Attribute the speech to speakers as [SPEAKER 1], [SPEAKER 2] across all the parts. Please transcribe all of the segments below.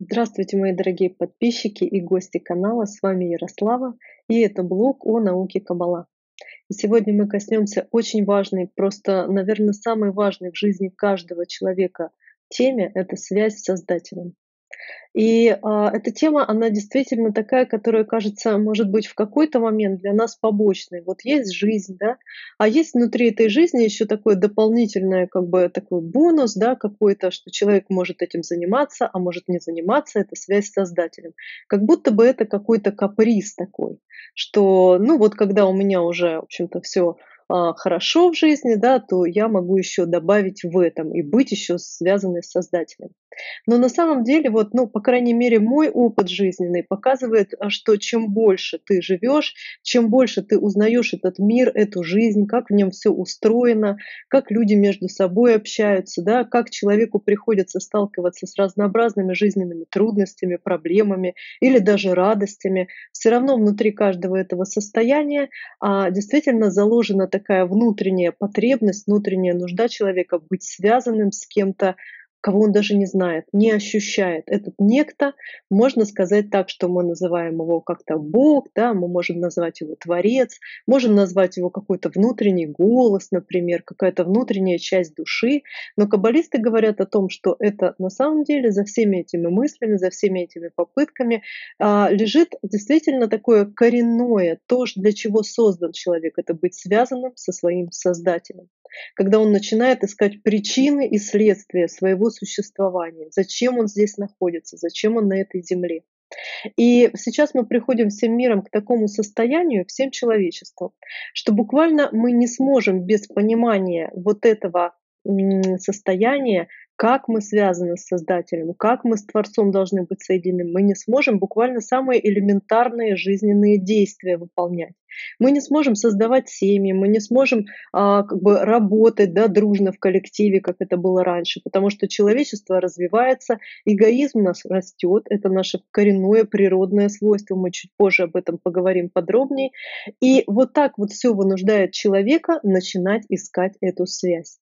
[SPEAKER 1] Здравствуйте, мои дорогие подписчики и гости канала. С вами Ярослава, и это блог о науке Каббала. И сегодня мы коснемся очень важной, просто, наверное, самой важной в жизни каждого человека теме– это связь с Создателем. И а, эта тема, она действительно такая, которая кажется, может быть, в какой-то момент для нас побочной. Вот есть жизнь, да, а есть внутри этой жизни еще такое дополнительное, как бы такой бонус, да, какой-то, что человек может этим заниматься, а может не заниматься, это связь с Создателем. Как будто бы это какой-то каприз такой, что, ну вот когда у меня уже, в общем-то, все хорошо в жизни, да, то я могу еще добавить в этом и быть еще связанной с Создателем. Но на самом деле, вот, ну, по крайней мере, мой опыт жизненный показывает, а, что чем больше ты живешь, чем больше ты узнаешь этот мир, эту жизнь, как в нем все устроено, как люди между собой общаются, да, как человеку приходится сталкиваться с разнообразными жизненными трудностями, проблемами или даже радостями, все равно внутри каждого этого состояния а, действительно заложена такая внутренняя потребность, внутренняя нужда человека быть связанным с кем-то, кого он даже не знает, не ощущает. Этот некто, можно сказать так, что мы называем его как-то Бог, да, мы можем назвать его Творец, можем назвать его какой-то внутренний голос, например, какая-то внутренняя часть души. Но каббалисты говорят о том, что это на самом деле за всеми этими мыслями, за всеми этими попытками а, лежит действительно такое коренное, то, для чего создан человек, это быть связанным со своим Создателем когда он начинает искать причины и следствия своего существования, зачем он здесь находится, зачем он на этой земле. И сейчас мы приходим всем миром к такому состоянию, всем человечеством, что буквально мы не сможем без понимания вот этого состояния как мы связаны с Создателем, как мы с Творцом должны быть соединены, мы не сможем буквально самые элементарные жизненные действия выполнять. Мы не сможем создавать семьи, мы не сможем а, как бы работать да, дружно в коллективе, как это было раньше, потому что человечество развивается, эгоизм у нас растет, это наше коренное природное свойство, мы чуть позже об этом поговорим подробнее. И вот так вот все вынуждает человека начинать искать эту связь.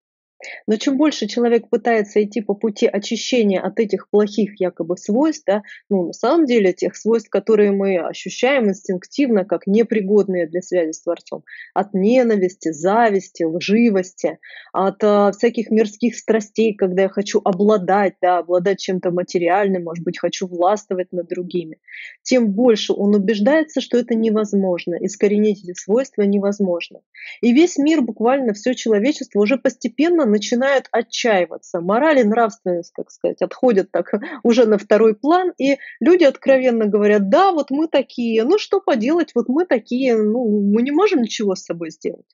[SPEAKER 1] Но чем больше человек пытается идти по пути очищения от этих плохих якобы свойств, да, ну, на самом деле тех свойств, которые мы ощущаем инстинктивно как непригодные для связи с Творцом, от ненависти, зависти, лживости, от а, всяких мирских страстей, когда я хочу обладать, да, обладать чем-то материальным, может быть, хочу властвовать над другими, тем больше он убеждается, что это невозможно, искоренить эти свойства невозможно. И весь мир, буквально все человечество уже постепенно начинают отчаиваться. Мораль и нравственность, как сказать, отходят так уже на второй план, и люди откровенно говорят, да, вот мы такие, ну что поделать, вот мы такие, ну мы не можем ничего с собой сделать.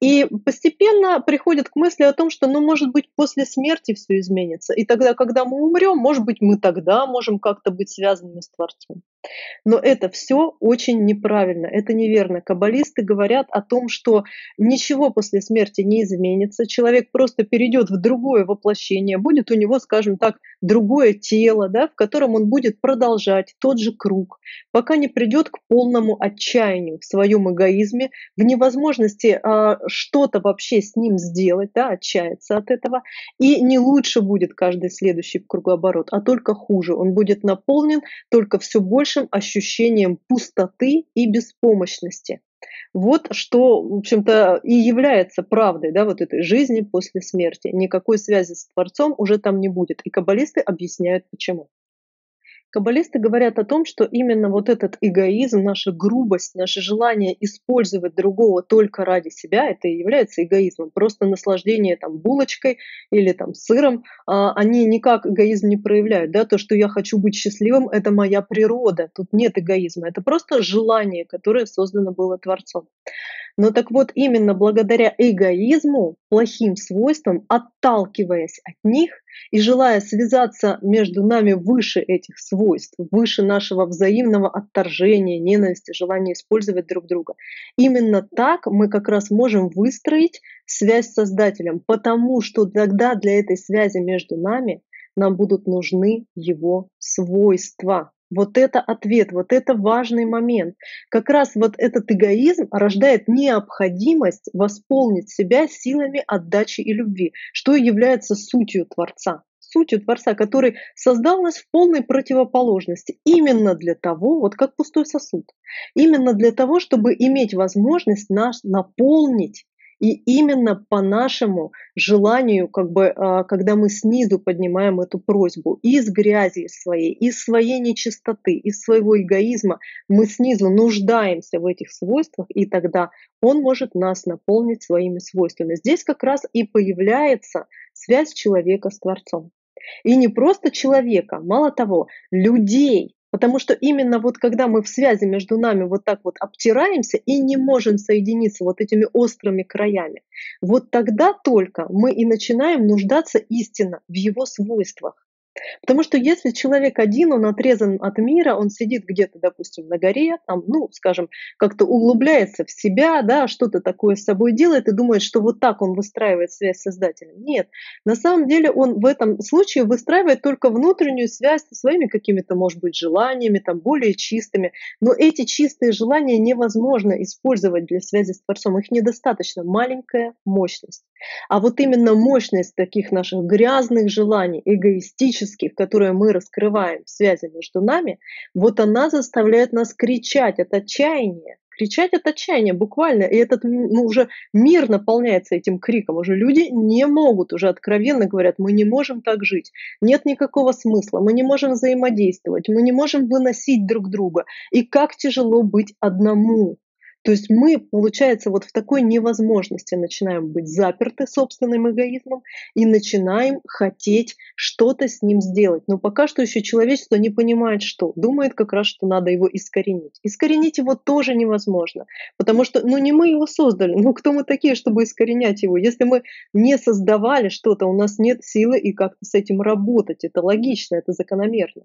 [SPEAKER 1] И постепенно приходят к мысли о том, что, ну, может быть, после смерти все изменится, и тогда, когда мы умрем, может быть, мы тогда можем как-то быть связанными с Творцом. Но это все очень неправильно, это неверно. Каббалисты говорят о том, что ничего после смерти не изменится, человек просто перейдет в другое воплощение, будет у него, скажем так, другое тело, да, в котором он будет продолжать тот же круг, пока не придет к полному отчаянию в своем эгоизме, в невозможности а, что-то вообще с ним сделать, да, отчаяться от этого, и не лучше будет каждый следующий кругооборот, а только хуже. Он будет наполнен только все большим ощущением пустоты и беспомощности. Вот что, в общем-то, и является правдой да, вот этой жизни после смерти. Никакой связи с Творцом уже там не будет. И каббалисты объясняют почему. Каббалисты говорят о том, что именно вот этот эгоизм, наша грубость, наше желание использовать другого только ради себя, это и является эгоизмом. Просто наслаждение там булочкой или там сыром, а, они никак эгоизм не проявляют. Да? То, что я хочу быть счастливым, это моя природа. Тут нет эгоизма. Это просто желание, которое создано было Творцом. Но так вот, именно благодаря эгоизму, плохим свойствам, отталкиваясь от них и желая связаться между нами выше этих свойств, выше нашего взаимного отторжения, ненависти, желания использовать друг друга, именно так мы как раз можем выстроить связь с Создателем, потому что тогда для этой связи между нами нам будут нужны его свойства. Вот это ответ, вот это важный момент. Как раз вот этот эгоизм рождает необходимость восполнить себя силами отдачи и любви, что является сутью Творца сутью Творца, который создал нас в полной противоположности. Именно для того, вот как пустой сосуд, именно для того, чтобы иметь возможность нас наполнить и именно по нашему желанию, как бы, а, когда мы снизу поднимаем эту просьбу из грязи своей, из своей нечистоты, из своего эгоизма, мы снизу нуждаемся в этих свойствах, и тогда он может нас наполнить своими свойствами. Здесь как раз и появляется связь человека с Творцом. И не просто человека, мало того, людей, Потому что именно вот когда мы в связи между нами вот так вот обтираемся и не можем соединиться вот этими острыми краями, вот тогда только мы и начинаем нуждаться истинно в его свойствах. Потому что если человек один, он отрезан от мира, он сидит где-то, допустим, на горе, там, ну, скажем, как-то углубляется в себя, да, что-то такое с собой делает и думает, что вот так он выстраивает связь с Создателем. Нет, на самом деле он в этом случае выстраивает только внутреннюю связь со своими какими-то, может быть, желаниями, там, более чистыми. Но эти чистые желания невозможно использовать для связи с Творцом. Их недостаточно. Маленькая мощность. А вот именно мощность таких наших грязных желаний, эгоистических, которые мы раскрываем в связи между нами, вот она заставляет нас кричать от отчаяния, кричать от отчаяния буквально. И этот ну, уже мир наполняется этим криком. Уже люди не могут, уже откровенно говорят, мы не можем так жить. Нет никакого смысла. Мы не можем взаимодействовать. Мы не можем выносить друг друга. И как тяжело быть одному. То есть мы, получается, вот в такой невозможности начинаем быть заперты собственным эгоизмом и начинаем хотеть что-то с ним сделать. Но пока что еще человечество не понимает, что. Думает как раз, что надо его искоренить. Искоренить его тоже невозможно, потому что, ну, не мы его создали. Ну, кто мы такие, чтобы искоренять его? Если мы не создавали что-то, у нас нет силы и как-то с этим работать. Это логично, это закономерно.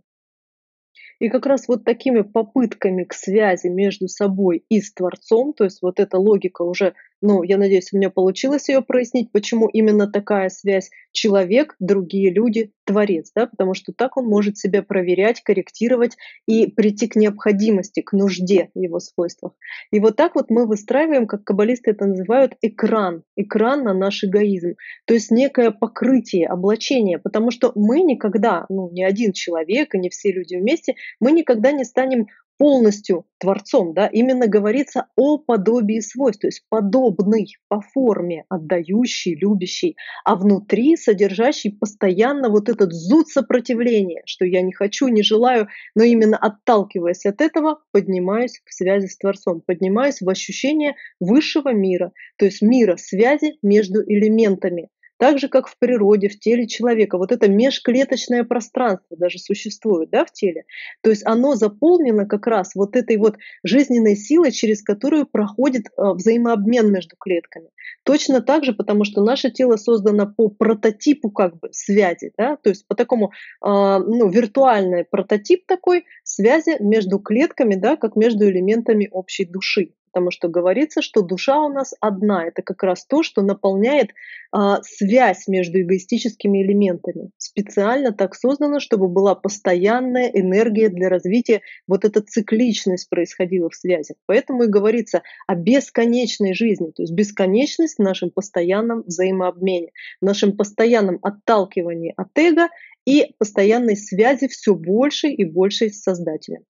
[SPEAKER 1] И как раз вот такими попытками к связи между собой и с Творцом, то есть вот эта логика уже ну, я надеюсь, у меня получилось ее прояснить, почему именно такая связь человек, другие люди, творец, да, потому что так он может себя проверять, корректировать и прийти к необходимости, к нужде в его свойствах. И вот так вот мы выстраиваем, как каббалисты это называют, экран, экран на наш эгоизм, то есть некое покрытие, облачение, потому что мы никогда, ну, ни один человек и не все люди вместе, мы никогда не станем полностью Творцом, да, именно говорится о подобии свойств, то есть подобный по форме, отдающий, любящий, а внутри содержащий постоянно вот этот зуд сопротивления, что я не хочу, не желаю, но именно отталкиваясь от этого, поднимаюсь в связи с Творцом, поднимаюсь в ощущение высшего мира, то есть мира связи между элементами, так же, как в природе, в теле человека. Вот это межклеточное пространство даже существует да, в теле. То есть оно заполнено как раз вот этой вот жизненной силой, через которую проходит э, взаимообмен между клетками. Точно так же, потому что наше тело создано по прототипу как бы связи, да, то есть по такому а, ну, виртуальный прототип такой связи между клетками, да, как между элементами общей души потому что говорится, что душа у нас одна. Это как раз то, что наполняет а, связь между эгоистическими элементами. Специально так создано, чтобы была постоянная энергия для развития, вот эта цикличность происходила в связях. Поэтому и говорится о бесконечной жизни, то есть бесконечность в нашем постоянном взаимообмене, в нашем постоянном отталкивании от эго и постоянной связи все больше и больше с Создателем.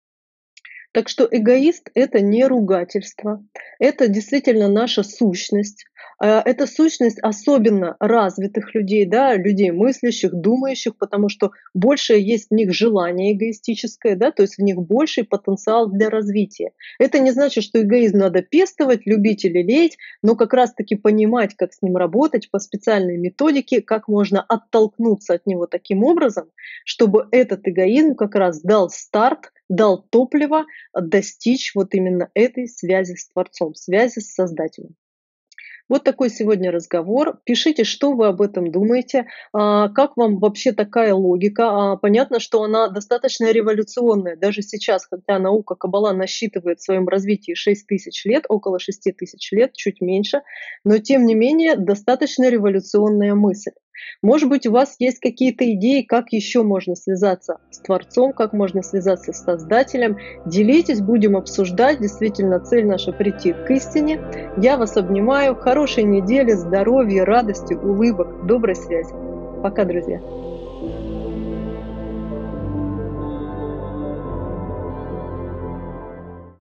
[SPEAKER 1] Так что эгоист – это не ругательство, это действительно наша сущность. А, это сущность особенно развитых людей, да, людей мыслящих, думающих, потому что больше есть в них желание эгоистическое, да, то есть в них больший потенциал для развития. Это не значит, что эгоизм надо пестовать, любить или леять, но как раз-таки понимать, как с ним работать по специальной методике, как можно оттолкнуться от него таким образом, чтобы этот эгоизм как раз дал старт дал топливо достичь вот именно этой связи с Творцом, связи с Создателем. Вот такой сегодня разговор. Пишите, что вы об этом думаете, а, как вам вообще такая логика. А, понятно, что она достаточно революционная. Даже сейчас, хотя наука Кабала насчитывает в своем развитии 6 тысяч лет, около 6 тысяч лет, чуть меньше, но тем не менее достаточно революционная мысль. Может быть, у вас есть какие-то идеи, как еще можно связаться с Творцом, как можно связаться с Создателем. Делитесь, будем обсуждать. Действительно, цель наша прийти к истине. Я вас обнимаю. Хорошей недели, здоровья, радости, улыбок, доброй связи. Пока, друзья.